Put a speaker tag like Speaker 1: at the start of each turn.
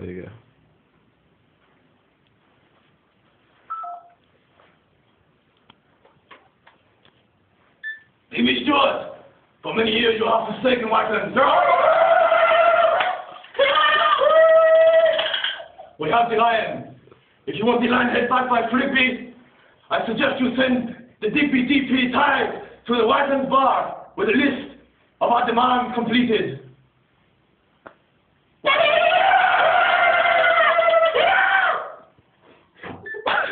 Speaker 1: There you go.
Speaker 2: Jimmy Stewart, for many years you have forsaken Whiteland. We have the lion. If you want the lion head back by Flippy, I suggest you send the DPDP tied to the Whiteland bar with a list of our demand completed.